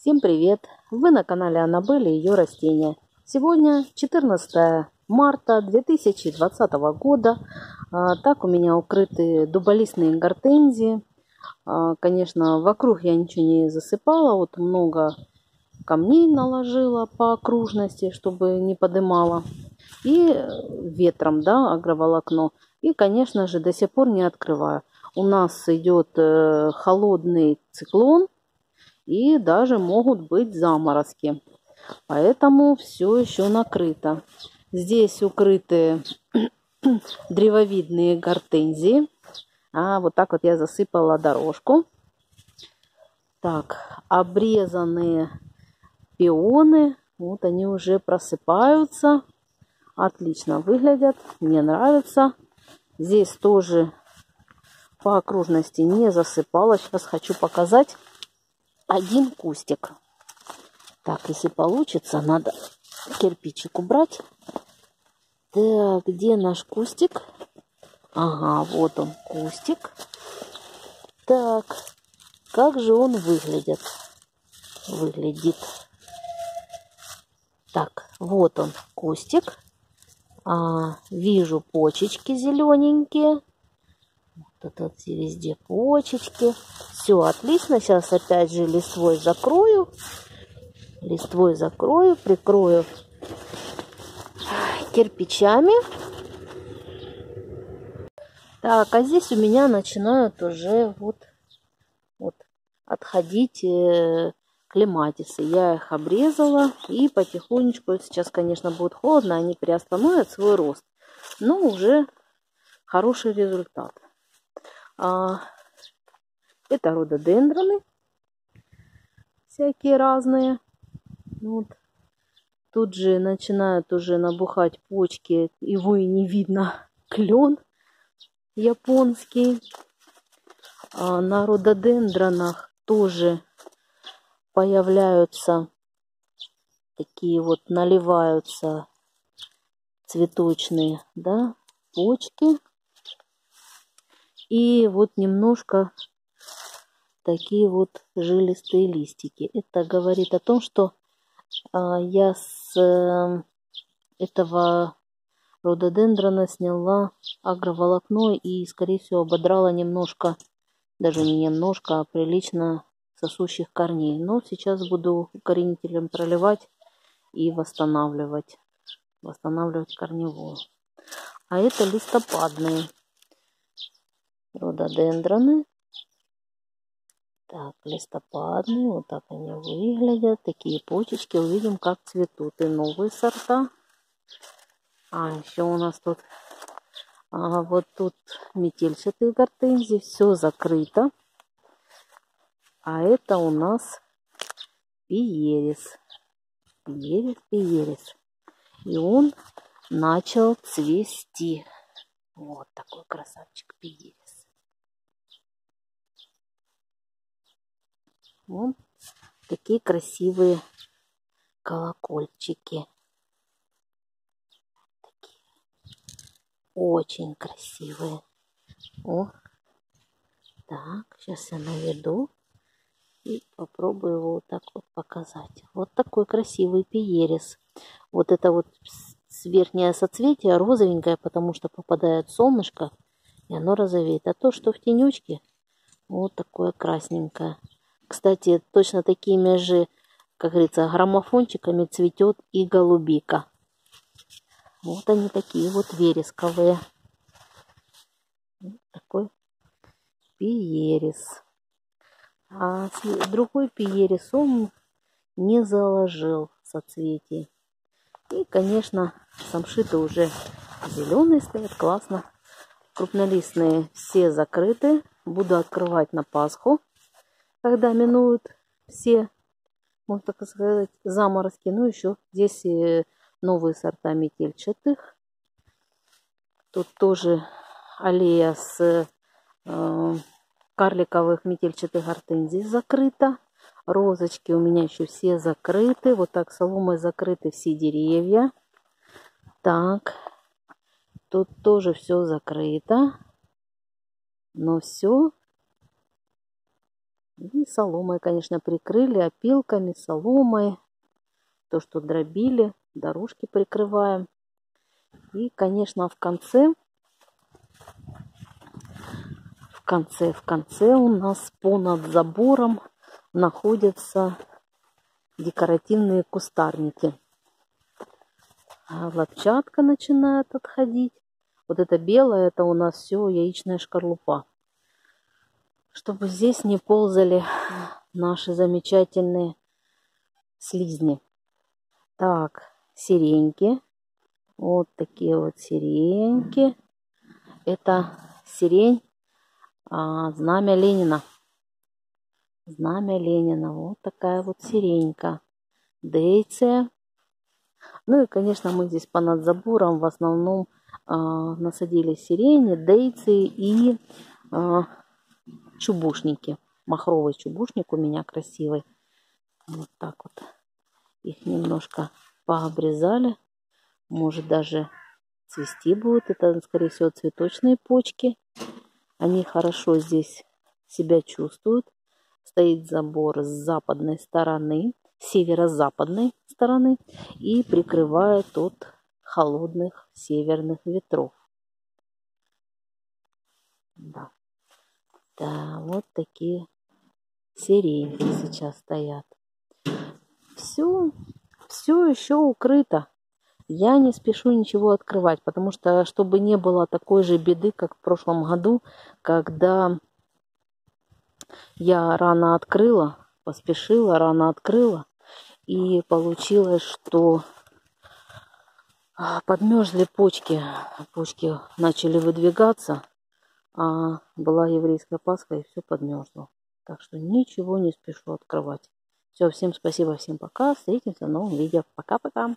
Всем привет! Вы на канале Аннабель и ее растения. Сегодня 14 марта 2020 года. А, так у меня укрыты дуболистные гортензии. А, конечно, вокруг я ничего не засыпала. Вот много камней наложила по окружности, чтобы не подымала. И ветром, да, агроволокно. И, конечно же, до сих пор не открываю. У нас идет э, холодный циклон и даже могут быть заморозки. Поэтому все еще накрыто. Здесь укрыты древовидные гортензии. А вот так вот я засыпала дорожку. Так, обрезанные пионы. Вот они уже просыпаются. Отлично выглядят. Мне нравится. Здесь тоже по окружности не засыпала. Сейчас хочу показать один кустик. Так, если получится, надо кирпичик убрать. Так, где наш кустик? Ага, вот он, кустик. Так, как же он выглядит? Выглядит. Так, вот он, кустик. А, вижу почечки зелененькие. Вот тут везде почечки. Все отлично. Сейчас опять же листвой закрою. Листвой закрою, прикрою кирпичами. Так, а здесь у меня начинают уже вот, вот отходить э, клематисы. Я их обрезала и потихонечку, сейчас, конечно, будет холодно, они приостановят свой рост. Но уже хороший результат. А, это рододендроны всякие разные. Вот. Тут же начинают уже набухать почки, его и не видно. Клен японский. А на рододендронах тоже появляются такие вот наливаются цветочные, да, почки. И вот немножко такие вот жилистые листики. Это говорит о том, что а, я с э, этого рододендрона сняла агроволокно и, скорее всего, ободрала немножко, даже не немножко, а прилично сосущих корней. Но сейчас буду укоренителем проливать и восстанавливать, восстанавливать корневую. А это листопадные рододендроны. Так, листопадные, вот так они выглядят. Такие почечки. Увидим, как цветут. И новые сорта. А, еще у нас тут, а, вот тут метельчатые гортензии. Все закрыто. А это у нас пиерис. Пиерис, пиерис. И он начал цвести. Вот такой красавчик пиерис. Вот такие красивые колокольчики. Такие. Очень красивые. О, так, сейчас я наведу и попробую его вот так вот показать. Вот такой красивый пиерис. Вот это вот верхнее соцветие розовенькое, потому что попадает солнышко, и оно розовеет. А то, что в тенечке, вот такое красненькое. Кстати, точно такими же, как говорится, граммофончиками цветет и голубика. Вот они такие вот вересковые. Вот такой пиерис. А другой пиерис он не заложил соцветий. И, конечно, самшиты уже зеленые стоят, классно. Крупнолистные все закрыты. Буду открывать на Пасху когда минуют все, можно так сказать, заморозки. Ну, еще здесь новые сорта метельчатых. Тут тоже аллея с э, карликовых метельчатых гортензий закрыта. Розочки у меня еще все закрыты. Вот так соломой закрыты все деревья. Так, тут тоже все закрыто. Но все И соломой, конечно, прикрыли, опилками, соломой. То, что дробили, дорожки прикрываем. И, конечно, в конце, в конце, в конце у нас понад забором находятся декоративные кустарники. А лапчатка начинает отходить. Вот это белое, это у нас все яичная шкарлупа. Чтобы здесь не ползали наши замечательные слизни. Так, сиреньки. Вот такие вот сиреньки. Это сирень а, знамя Ленина. Знамя Ленина. Вот такая вот сиренька. Дейция. Ну и, конечно, мы здесь понад забором в основном а, насадили сирени, дейцы и а, чубушники. Махровый чубушник у меня красивый. Вот так вот. Их немножко пообрезали. Может даже цвести будут. Это, скорее всего, цветочные почки. Они хорошо здесь себя чувствуют. Стоит забор с западной стороны, северо-западной стороны и прикрывает от холодных северных ветров. Да. Да, вот такие сиреньки сейчас стоят. Все, все еще укрыто. Я не спешу ничего открывать, потому что, чтобы не было такой же беды, как в прошлом году, когда я рано открыла, поспешила, рано открыла, и получилось, что подмерзли почки, почки начали выдвигаться, а была еврейская Пасха, и все подмерзло. Так что ничего не спешу открывать. Все, всем спасибо, всем пока. Встретимся в новом видео. Пока-пока.